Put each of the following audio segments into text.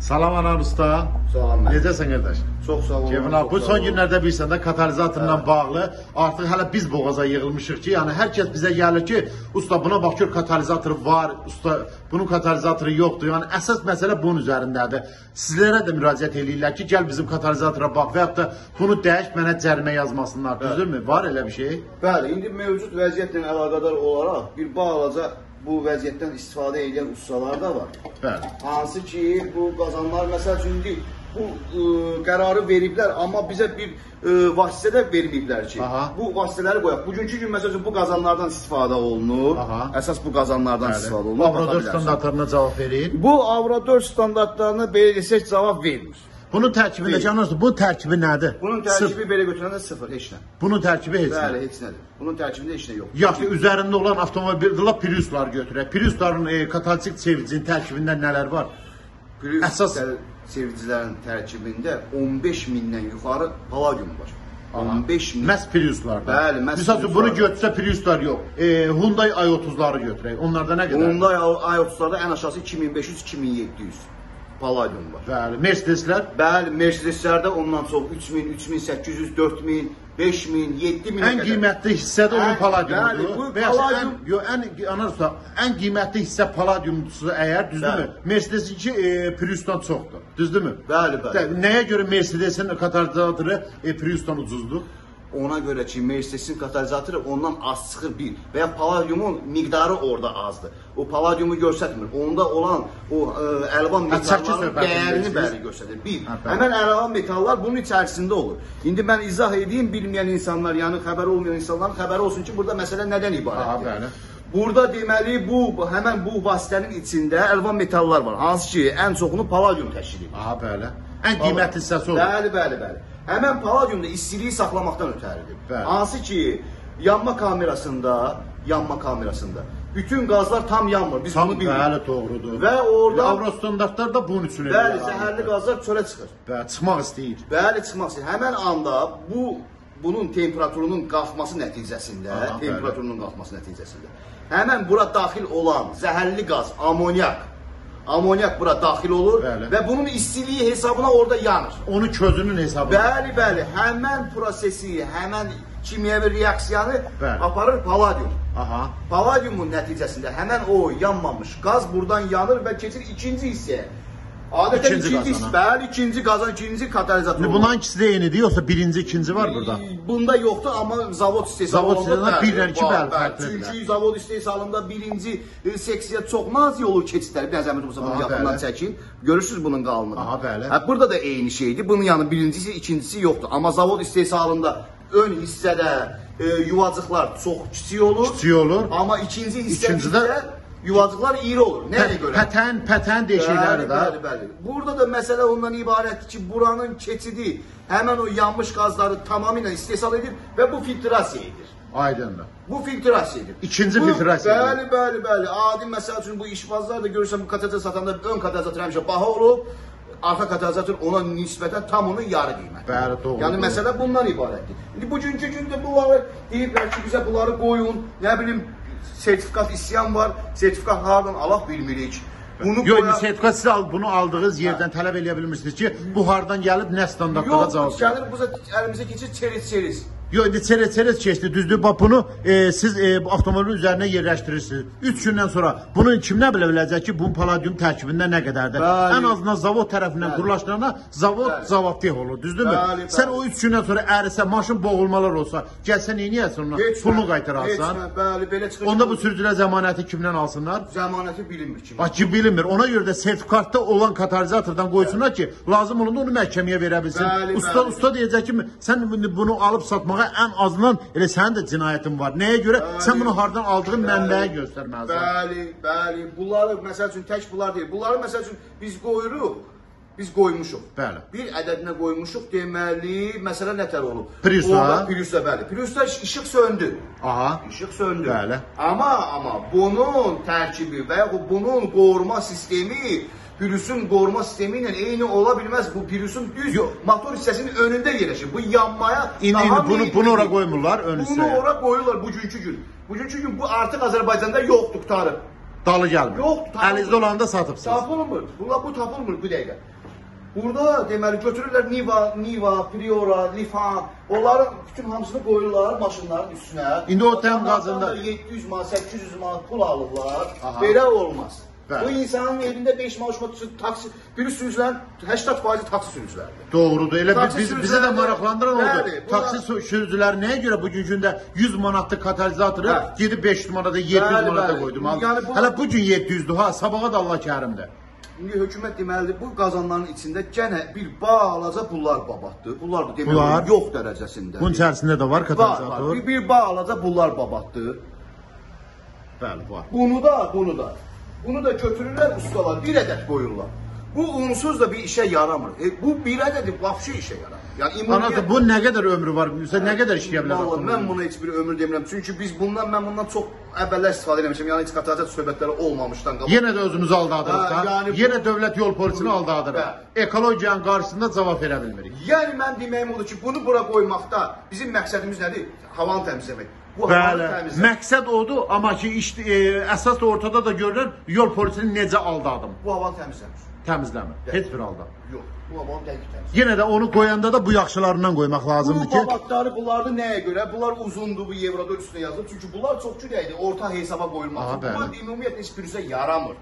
Salam Anan usta. Salam. Necəsən qardaş? Çox sağ olun. Kevin abi, bu son günlərdə bilirsən də katalizatorla bağlı artıq hələ biz boğaza yığılmışıq ki, yəni hər kəs bizə gəlir ki, usta buna bax gör katalizatoru var, usta bunun katalizatoru yoxdur. Yəni əsas məsələ bunun üzərindədir. Sizlərə də müraciət eləyirlər ki, gəl bizim katalizatora bax və ya da bunu dəyiş mənə cərimə yazmasınlar. Düzdürmü? Var elə bir şey? Bəli, indi mövcud vəziyyətlə əlaqədar olaraq bir balaca bu vəziyyətdən istifadə edən ustalar da var. Bəli. Hansı ki, bu qazanlar məsəl üçün indi bu ə, qərarı veriblər, amma bizə bir ə, vasitə də verməyiblər ki, Aha. bu vasitələri qoyaq. Bugünkü gün məsəl üçün bu qazanlardan istifadə olunur. Aha. Əsas bu qazanlardan istifadə olunur. Avro baxa 4 bilərsiniz. standartlarına cavab verir. Bu Avro 4 standartlarına belə desək cavab vermir. Bunun tərkibində canınız, bunun tərkibi nədir? Bunun tərkibi belə götürəndə sıfır, heç nə. Bunun tərkibi heç nə. Bəli, heç nədir. Bunun tərkibində heç nə yox. Yaxşı, üzərində olan avtomobillər Priuslar götürək. Priusların e, katalitik çevricinin tərkibində nələr var? Plus Əsas- sevicilərin tərkibində 15 mindən yuxarı palladium var. Aha. 15 min. Məhz Priuslarda. Bəli, məhz Məsəl üçün bunu götürsə Priuslar yox. E, Hyundai i30-ları götürək. Onlarda nə qədər? Onda i30-larda ən aşağısı 2500-2700 palladium var. Bəli, Mercedeslər Bəli, Mercedes-lərdə ondan çox 3000, 3800, 4000, 5000, 7000 ən qiymətli hissə də onun palladiumudur. bəli, bu palladium- yo, ən anarsa ən qiymətli hissə palladiumdur əgər, düzdürmü? Mercedes-inki e, Priusdan çoxdur. Düzdürmü? Bəli, bəli. Nəyə görə Mercedes-in katalizatoru e, Priusdan ucuzdur? Ona görə ki, Mercedes-in katalizatoru ondan az çıxır bir və ya palladiumun miqdarı orada azdır. O palladiumu göstərmir. Onda olan o ə, əlvan çəki metalların dəyərini bəli göstərir. Bir. Hə. Həmin əlvan metallar bunun içərisində olur. İndi mən izah edeyim bilməyən insanlar, yəni xəbəri olmayan insanların xəbəri olsun ki, burada məsələ nədən ibarətdir? bəli. Burada deməli bu bu- həmin bu vasitənin içində əlvan metallar var. Hansı ki, ən çoxunu palladium təşkil edir. Aha, bəli. Ən qiymətli hissəsi odur. Bəli, bəli, bəli. Həmin palladium da istiliyi saxlamaqdan ötəridir. Bəli. Hansı ki, yanma kamerasında, yanma kamerasında bütün qazlar tam yanmır. Biz Tam bunu bilirik. bəli, doğrudur. Və orada- Avro standartlar da bunun üçün Bəli, zəhərli qazlar çölə çıxır. Bəli, çıxmaq istəyir. Bəli, çıxmaq istəyir. Həmin anda bu bunun temperaturunun qalxması nəticəsində, Aha, bəli. temperaturunun qalxması nəticəsində həmin bura daxil olan zəhərli qaz, amonyak, amonyak bura daxil olur Bəli. və bunun istiliyi hesabına orada yanır. Onun közünün hesabı. Bəli, bəli, həmən prosesi, həmən kimyəvi reaksiyanı Bəli. aparır palladium. Aha. Palladiumun nəticəsində həmən o yanmamış qaz buradan yanır və keçir ikinci hissəyə. Adətən İkinci ikinci, qazana. bəli, ikinci qazan, ikinci katalizator. İndi bunların ikisi də eynidir, yoxsa birinci, ikinci var burada? Bunda yoxdur, amma zavod istehsalında Zavod istehsalında birlə iki bəli, fərqlidirlər. Çünki zavod istehsalında birinci e, seksiya çox nazik olur keçidləri. Bir zəhmət olsa bunu yaxından çəkin. Görürsüz bunun qalınlığını. Aha, bəli. Hə, burada da eyni şeydir. Bunun yanı birincisi, ikincisi yoxdur. Amma zavod istehsalında ön hissədə e, yuvacıqlar çox kiçik olur. Kiçik olur. Amma ikinci hissədə İkincidə- isə yuvacıqlar iri olur. Görə? Pətən, pətən deşikləri Bəli, də. bəli, bəli. Burada da məsələ ondan ibarətdir ki, buranın keçidi həmən o yanmış qazları tamamilə istehsal edir və bu filtrasiya edir. Aydındır. Bu filtrasiya edir. İkinci bu, filtrasiya edir. Bəli, bəli, bəli. Adi məsəl üçün bu işbazlar da görürsən bu katalizator satanda ön katalizator həmişə baha olub, arxa katalizator ona nisbətən tam onun yarı qiyməti. Bəli, doğru, Yəni doğru. məsələ bundan ibarətdir. İndi bugünkü gündə bunları deyiblər ki, bizə bunları qoyun, nə bilim sertifikat isyan var, sertifikat hardan alaq bilmirik. Bunu Yox, qoya- sertifikat siz al, bunu aldığınız yerdən tələb eləyə bilmirsiniz ki, bu hardan gəlib, nə standartlara Yox, cavab verir. gəlir bu əlimizə keçir çeriz çerez çerez keçdi, düzdür? Bax bunu e, siz e, avtomobilin üzərinə yerləşdirirsiniz. 3 gündən sonra bunu kim nə bilə biləcək ki, bunun palladium tərkibində nə qədərdir? Bəli. Ən azından zavod tərəfindən qurulaşdırana zavod Bəli. cavabdeh olur, düzdürmü? Bəli, bəli. Sən o 3 gündən sonra ərisə, maşın boğulmalar olsa, gəlsən edərsən ona? Pulunu qaytararsan. Bəli, belə çıxır. Onda bu sürücülər zəmanəti kimdən alsınlar? zəmanəti bilinmir kimi. Bax ki, bilinmir. Ona görə də sertifikatda olan katalizatordan qoysunlar ki, lazım olanda onu məhkəməyə verə bilsin. Bəli, usta bəli. usta deyəcək ki, sən bunu alıb satmağa ən azından elə sənin də cinayətin var. Nəyə görə? Bəli. Sən bunu hardan aldığın Bəli. mənbəyi göstərməlisən. Bəli, bəli. Bunları məsəl üçün tək bunlar deyil. Bunları məsəl üçün biz qoyuruq. Biz qoymuşuq. Bəli. Bir ədədinə qoymuşuq deməli, məsələ nətər olub? Priusda? Orada Priusda bəli. Priusda işıq söndü. Aha. İşıq söndü. Bəli. Amma amma bunun tərkibi və yaxud bunun qoruma sistemi Pürüsün qoruma sistemi ilə eyni ola bilməz. Bu pürüsün düz Yox. motor hissəsinin önündə yerləşir. Bu yanmaya İndi, daha bunu bunu ora qoymurlar ön Bunu hissəyə. ora qoyurlar bugünkü gün. Bugünkü gün bu artıq Azərbaycanda yoxdur qutarıb. Dalı gəlmir. Yox, tapılmır. Əlinizdə olanda satıbsınız. Tapılmır. Bunlar bu tapılmır bu dəqiqə. Burada deməli götürürlər Niva, Niva, Priora, Lifan, onların bütün hamısını qoyurlar maşınların üstünə. İndi o təm qazında- da 700 manat, 800 manat pul alırlar. Aha. Belə olmaz. Bu insanın evində 5 maaş var, taksi, biri sürücülər 80% taksi sürücüləridir. Doğrudur. Elə Taksi biz, bizi də maraqlandıran oldu. Taksi sü- sürücüləri nəyə görə bugün gündə 100 manatlıq katalizatoru Hə. gedib 500 manata, 700 Bəli, manata bəli. qoydum. Yəni bu- Hələ bu gün 700-dür ha, sabaha da Allah kərimdir. İndi hökumət deməlidir, bu qazanların içində gənə bir balaca pullar babatdı. Bunlar da demək Bunlar- yox dərəcəsində. Bunun içərisində də var var, var. katalizator. Bir, bir balaca pullar babatdı. Bəli, var. Bunu da, bunu da. Bunu da götürürlər ustalar, bir ədəd qoyurlar. Bu unsuz da bir işə yaramır. E, bu bir ədədi vapşı işə yaramır. Yəni Anası bu nə qədər ömrü var? Sən nə qədər işləyə bilər? Vallahi mən buna heç bir ömür demirəm. Çünki biz bundan mən bundan çox əvvəllər istifadə etmişəm. Yəni heç katalizat söhbətləri olmamışdan qabaq. Yenə də özümüzü aldadırıq da. yəni Yenə dövlət yol polisini aldadırıq. Hə. Ekologiyanın qarşısında cavab verə bilmirik. Yəni mən deməyim odur ki, bunu bura qoymaqda bizim məqsədimiz nədir? Havanı təmizləmək. Bu Bəli. Məqsəd odur, amma ki iş e, əsas da ortada da görünür yol polisini necə aldadım. Bu havanı təmizləmir. Təmizləmir. Heç bir halda. Yox, bu havanı dəqiq təmizləmir. Yenə də onu qoyanda da bu yaxşılarından qoymaq lazımdır Bu ki, babatları bunlar da nəyə görə? Bunlar uzundur, bu Evrodor üstünə yazılıb. Çünki bunlar çox kürəkdir, orta hesaba bəli. Bunlar ümumiyyətlə heç birinizə yaramır.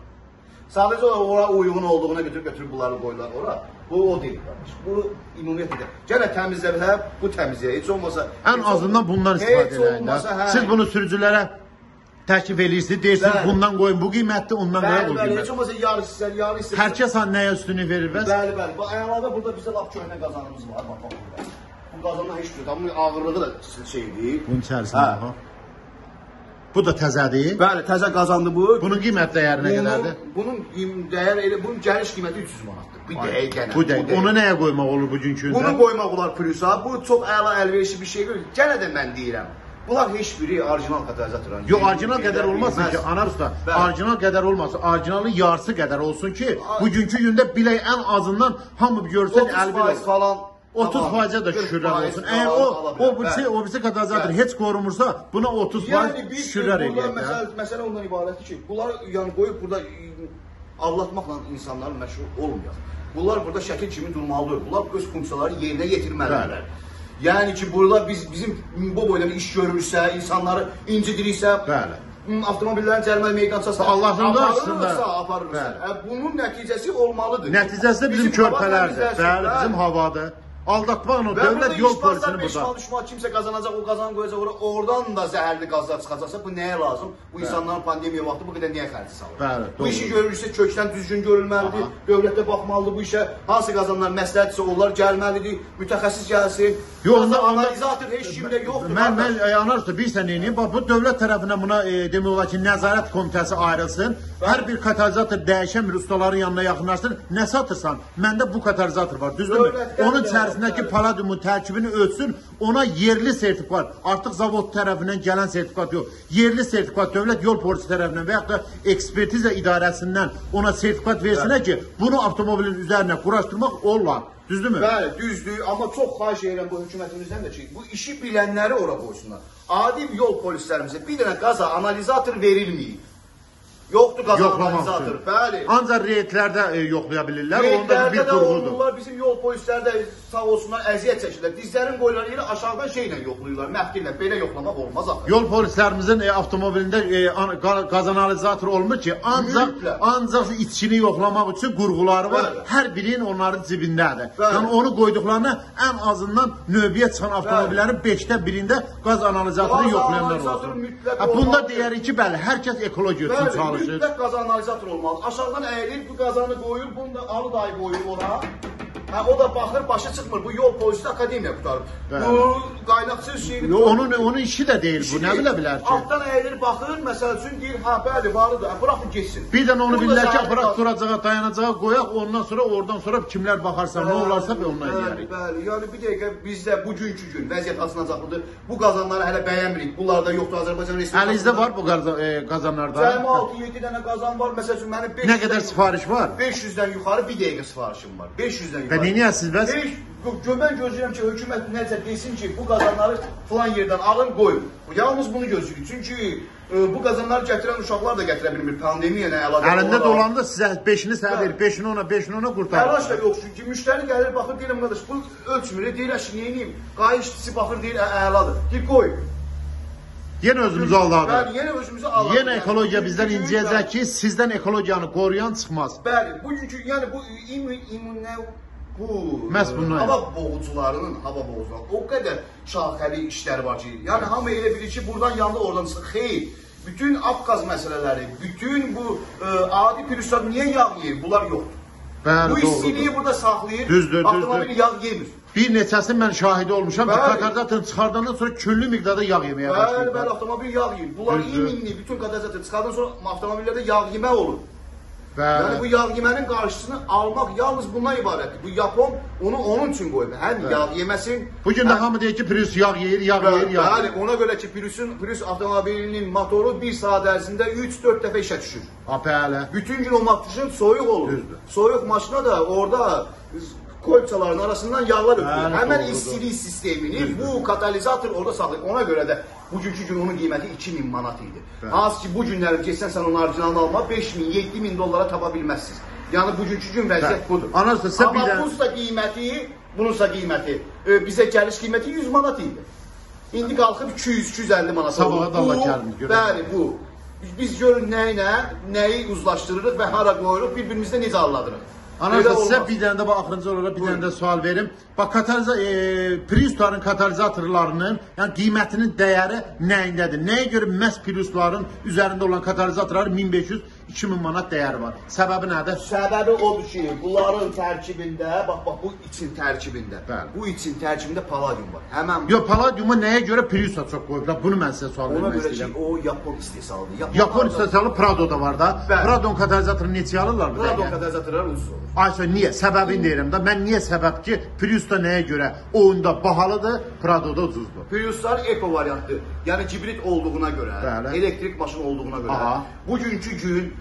Olaraq ora uyğun olduğuna götürüb götürüb bunları qoyurlar ora. Bu o deyil qardaş. Bu ümumiyyətlə təmizlər, hə, bu təmizləyə. Heç olmasa ən azından bundan istifadə olmasa, hə. Siz bunu sürücülərə təklif edirsiniz, deyirsiniz Bəli. bundan qoyun bu qiymətli, ondan qoyun Bəli, bu bəli, heç qiymətli. olmasa yarı sizə, yarı sizə. Hər kəs nəyə üstünlük verir bəs? Bəli, bəli. Bu ayaqlarda burada bizə lap köhnə qazanımız var. Bax, bax burada. Bu qazanma heç bir, bunun ağırlığı da şeydir. Bunun içərisində. Hə. Bu da təzədir. Bəli, təzə qazandı bu. Bunun qiymət dəyəri nə qədərdir? Bunun dəyər elə bunun gəliş qiyməti 300 manatdır. Bir dəqiqə. Bu dəqiq. Onu nəyə qoymaq olur bugünkü Bunu gündə? qoymaq olar plusa. Bu çox əla əlverişli bir şey deyil. Gənə də mən deyirəm. Bunlar heç biri orijinal katalizatorlar. Yox, orijinal qədər olmasın ki, anar usta. Orijinal qədər olmasın. Orijinalın yarısı qədər olsun ki, bugünkü gündə bilək ən azından hamı bir görsün 30 əlbil faiz olsun. falan 30 tamam, faizə də 40 şükürlər faiz olsun. Əgər o o birisi o birisi Bəli. heç qorumursa, buna 30 faiz Yəni biz şükürlər burada eləyək. məsələ, məsələ ondan ibarətdir ki, bunları yəni qoyub burada e, avlatmaqla insanlar məşğul olmayacaq. Bunlar burada şəkil kimi durmalıdır. Bunlar öz funksiyaları yerinə yetirməlidirlər. Yəni ki, burada biz bizim bu boyda iş görürsə, insanları incidiriksə, Bəli. avtomobillərin cərimə meydançasına Allahın qarşısında. aparırsa. E, bunun nəticəsi olmalıdır. Nəticəsi bizim körpələrdir. Bəli, bizim havadır. Aldatmaqla dövlət yol polisini 5 burada. 3 manat kimsə qazanacaq, o qazan qoyacaq ora. Oradan da zəhərli qazlar çıxacaqsa bu nəyə lazım? Bu insanların pandemiya vaxtı bu qədər niyə xərci salır? Bəli, Bu işi görürsə kökdən düzgün görülməlidir. Aha. Dövlət də baxmalıdır bu işə. Hansı qazanlar məsləhətsə onlar gəlməlidir. Mütəxəssis gəlsin. Yox, onda- analizator heç kimdə yoxdur. Mən mən e, anar usta bir sən neyini? Bax bu dövlət tərəfindən buna e, demək olar ki, nəzarət komitəsi ayrılsın. Hər bir katalizator dəyişən bir ustaların yanına yaxınlaşsın. Nə satırsan? Məndə bu katalizator var, düzdürmü? Onun də- içərisindəki bəli. palladiumun tərkibini ölçsün, ona yerli sertifikat, artıq zavod tərəfindən gələn sertifikat yox. Yerli sertifikat dövlət yol polisi tərəfindən və yaxud da ekspertiza idarəsindən ona sertifikat versinlər ki, bunu avtomobilin üzərinə quraşdırmaq olar. Düzdürmü? Bəli, düzdür, amma çox xahiş edirəm bu hökumətimizdən də ki, bu işi bilənləri ora qoysunlar. Adi yol polislərimizə bir dənə qaza analizator verilməyib. Yoxdur qaza Yoxlamaq analizator. üçün. Bəli. Ancaq reytlərdə e, yoxlaya bilirlər. Onda bir qurğudur. olurlar, bizim yol polisləri də sağ olsunlar əziyyət çəkirlər. Dizlərin qoyurlar yerə aşağıdan şeylə yoxlayırlar, məhdillə. Belə yoxlamaq olmaz axı. Yol polislərimizin e, avtomobilində e, an- qa- qaz analizator olmur ki, ancaq Mütləq. ancaq içini yoxlamaq üçün qurğuları var. Bəli. Hər birinin onların cibindədir. Bəli. Yəni onu qoyduqlarına ən azından növbəyə çıxan avtomobillərin 5də birində qaz analizatoru yoxlayanlar analizatoru olsun. Ha, Bunda deyərik ki, bəli, hər kəs ekologiya üçün Bəli, çalışır. mütləq qaz analizator olmalı. Aşağıdan əyilir, bu qazanı qoyur, bunu da alı dayı qoyur ora. Hə, o da baxır, başı çıxmır. Bu yol polisi akademiya qutarıb. Bu qaynaqsız şeyini Yo, Onun onun işi də deyil bu. Nə bilə bilər ki? Altdan əyilir, baxır, məsəl üçün deyir, hə, bəli, varıdır. Buraxın getsin. Bir dənə onu bilirlər ki, qaz- duracağa, dayanacağa qoyaq, ondan sonra oradan sonra kimlər baxarsa, nə olarsa bir ondan eləyərik. Bəli, yəni bir dəqiqə bizdə bugünkü gün vəziyyət açılacaqdır. Bu qazanları hələ bəyənmirik. Bunlar da yoxdur Azərbaycan Respublikasında. Əlinizdə var bu e, qazanlarda? Cəmi 6-7 dənə qazan var. Məsəl üçün mənim 500 Nə qədər sifariş var? 500-dən yuxarı bir dəqiqə sifarişim var. 500-dən Və yuxarı. neyniyəsiniz bəs? Mən gözləyirəm ki, hökumət necə desin ki, bu qazanları falan yerdən alın, qoyun. Yalnız bunu gözləyirik. Çünki e, bu qazanları gətirən uşaqlar da gətirə bilmir. Pandemiya nə əlaqəsi Əlində dolanda sizə 5-ini sənə Bəli. verir, 5-ini ona, 5-ini ona Təlaş qurtarır. da yox çünki müştəri gəlir baxır deyirəm qardaş bu ölçmür deyirlər ki neyiniyim qayış disi baxır deyir "Ə, əladır deyir qoy Yenə özümüzü aldadır. bəli yenə özümüzü alalım Yenə ekologiya bizdən Çünki inciyəcək ki, sizdən ekologiyanı qoruyan çıxmaz. bəli bugünkü yəni bu immün immun nə bu Məhz bundan. hava boğucularının hava boğucuları o qədər şaxəli işləri var ki yəni hamı elə bilir ki buradan yandı oradan çıxır xeyr bütün Afqaz məsələləri, bütün bu ə, adi viruslar niyə yağ yeyir? Bunlar yoxdur. Bəli, Bu istiliyi burada saxlayır. Düzdür, Avtomobil düzdür. yağ yemir. Bir neçəsi mən şahidi olmuşam ki, Bəli. katalizatörü çıxardandan sonra küllü miqdarda yağ yeməyə Bəli, başlayır. bəli, avtomobil yağ yeyir. Bunlar Düzdür. iminli bütün katalizatör çıxardan sonra avtomobillərdə yağ yemə olur. Bəli. Yəni bu yağ qarşısını almaq yalnız bundan ibarətdir. Bu Yapon onu onun üçün qoyub. Həm yağ yeməsin, Bu gün də həm- hamı deyir ki, Prius yağ yeyir, yağ yeyir, yağ Bəli, ona görə ki, Prius'un Prius avtomobilinin motoru 1 saat ərzində 3-4 dəfə işə düşür. Ha, bəli. Bütün gün o maşın soyuq olur. Düzdür. Soyuq maşına da orada kolçaların arasından yağlar. Bəli, Həmən istilik sistemini bu katalizatör orada saxlayır. Ona görə də bugünkü gün onun qiyməti 2000 manat idi. Bəli. Az ki bu günlərim keçsən sən onun orijinalını alma 5000, 7000 dollara tapa bilməzsiniz. Yəni bugünkü gün vəziyyət Bəli. budur. Anası, sizə Amma bir də- bunsa qiyməti, bununsa qiyməti e, bizə gəliş qiyməti 100 manat idi. İndi qalxıb 200-250 manat Sabaha da Allah kərim, görək. Bəli, bu. Biz, görün nə ilə, nəyi uzlaşdırırıq və hara qoyuruq, bir-birimizdə necə alladırıq. Belə sizə olmaz. bir dənə də bax axırıncı olaraq bir dənə də sual verim. Bax kataliza e, Priusların katalizatorlarının, yəni qiymətinin dəyəri nəyindədir? Nəyə görə məhz Priusların üzərində olan katalizatorların 1500 2000 manat dəyəri var? Səbəbi nədir? Səbəbi odur ki, bunların tərkibində, bax bax bu için tərkibində, Bəli. bu için tərkibində palladium var. Həmən Yox, Palladium'a nəyə görə Priusa çox qoyublar? Bunu mən sizə sual ona vermək görə ki, istəyirəm. o Yapon istehsalıdır. Yapon istehsalı Prado'da var da. Prado'nun katalizatoru neçə alırlar bu dəqiqə? katalizatörlər ucuz olur. Ayşə niyə? Səbəbini deyirəm də. Mən niyə səbəb ki, Priusda nəyə görə oyunda bahalıdır, Prado'da ucuzdur. Priuslar eko variantdır. Yəni hibrid olduğuna görə, Bəli. elektrik maşın olduğuna görə. Aha. Bugünkü gün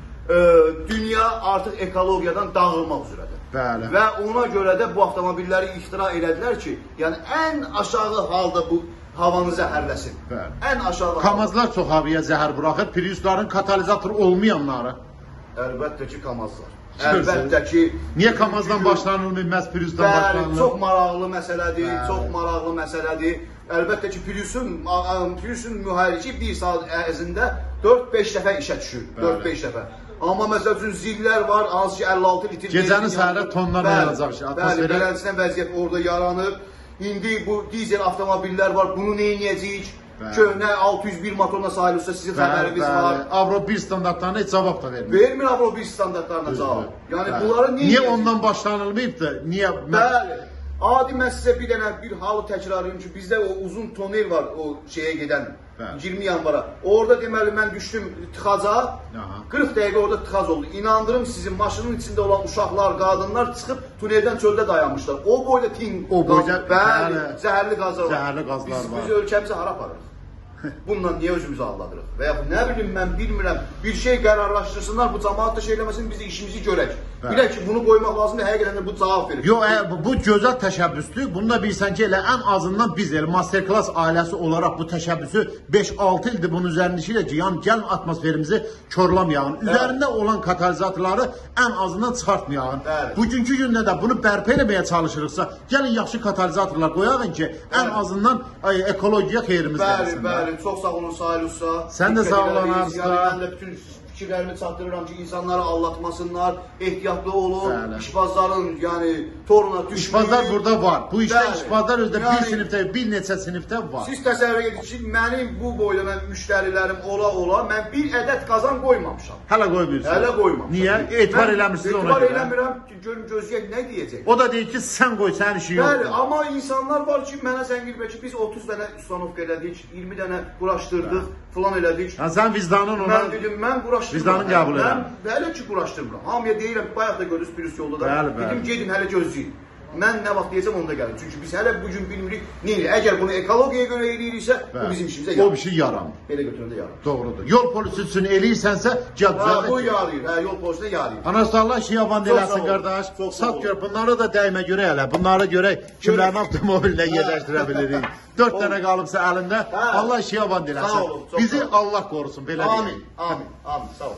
dünya artıq ekologiyadan dağılmaq üzrədir. Bəli. Və ona görə də bu avtomobilləri ixtira elədilər ki, yəni ən aşağı halda bu havanı zəhərləsin. Bəli. Ən aşağı. Kamazlar çox havaya zəhər buraxır. Priusların katalizatoru olmayanları. Əlbəttə ki, Kamazlar. Əlbəttə ki. Niyə Kamazdan başlanılmır, məhz Priusdan başlanılır? çox maraqlı məsələdir, Bəli. çox maraqlı məsələdir. Əlbəttə ki, Priusun Priusun mühərriki 1 saat ərzində 4-5 dəfə işə düşür. Bəli. 4-5 dəfə. Amma məsəl üçün zillər var, hansı ki 56 litr Gecəni benzin səhərə tonlarla Bəli, yanacaq şey, Bəli, beləsinə vəziyyət orada yaranır. İndi bu dizel avtomobillər var, bunu nə edəcəyik? Köhnə 601 motorla sayılırsa sizin xəbəriniz var. Avro 1 standartlarına heç cavab da vermir. Vermir Avro 1 standartlarına cavab. Yəni Bəli. bunları niyə Niyə ondan başlanılmayıbdı? Niyə? Bəli. Adi mən sizə bir dənə bir halı təkrarlayım ki, bizdə o uzun tonel var o şeyə gedən Bəli. 20 yanvara. Orada deməli mən düşdüm tıxaca. Aha. 40 dəqiqə orada tıxac oldu. İnandırım sizin maşının içində olan uşaqlar, qadınlar çıxıb tuneldən çöldə dayanmışlar. O boyda tin. O boyda, bəli, bəli. zəhərli qazlar var. Zəhərli qazlar biz, var. Biz ölkəmizi hara aparırıq? Bununla niyə özümüzü alladırıq? Və ya nə bilim mən bilmirəm. Bir şey qərarlaşdırsınlar, bu cəmaət də şey eləməsin, biz işimizi görək. Bəli. Bilək ki, bunu qoymaq lazımdır, həqiqətən də bu cavab verir. Yo, ə, bu- bu gözəl təşəbbüsdür. Bunu da bilsən ki, elə ən azından biz elə Masterclass ailəsi olaraq bu təşəbbüsü 5-6 ildir bunun üzərində işləyir ki, yəni gəlin atmosferimizi korlamayağın. Üzərində olan katalizatorları ən azından çıxartmayağın. Bəli. Bugünkü gündə də bunu bərpa etməyə çalışırıqsa, gəlin yaxşı katalizatorlar qoyağın ki, ən Bəli. azından ay, ekologiya xeyrimiz Bəli, gəlsin. Çok sağ olun Sahil Usta. Sen de sağ olun Arslan. bütün fikirlərimi çatdırıram ki, insanları aldatmasınlar, ehtiyatlı olun, Bəli. işbazların yəni toruna düşməyin. İşbazlar burada var. Bu işdə Bəli. işbazlar özdə bir Yəni- sinifdə, bir neçə sinifdə var. Siz təsəvvür edin ki, mənim bu boyda mən müştərilərim ola ola mən bir ədəd qazan qoymamışam. Hələ qoymuyorsun. Hələ qoymamışam. Niyə? Etibar Mən eləmirsiniz ona Etibar görə. eləmirəm ki, görüm gözləyək nə deyəcək. O da deyir ki, sən qoy, sənin işin Bəli, yoxdur. amma insanlar var ki, mənə zəng edib ki, biz 30 dənə ustanovka elədik, 20 dənə quraşdırdıq, falan elədik. Ha, sən vicdanın ona... Mən dedim, mən quraşdırmıram. Vicdanın qəbul edirəm. hələ ki quraşdırmıram. Hamıya deyirəm, bayaq da gördünüz virus yolda da. Bəli, bəli. Dedim, gedin hələ gözləyin. Mən nə vaxt deyəcəm onda gəlin. Çünki biz hələ bu gün bilmirik neyirik. Əgər bunu ekologiyaya görə eləyiriksə, bu bizim işimizə O yarar. bir şey yaramır. Belə götürəndə yarar. Doğrudur. Yol polisi üçün eləyirsənsə, gəl Ha, bu düzəldək. yarayır. Hə, yol polisinə yarayır. Anastarlar şiyaban sağ eləsin qardaş. Sat gör. Bunlara da dəymə görə elə. Bunlara görə kimlərin avtomobilinə yerləşdirə bilirik. 4 dənə qalıbsa əlində. Hə. Allah şiyaban eləsin. Bizi. Allah qorusun belə. Amin. Amin. Amin. Sağ ol.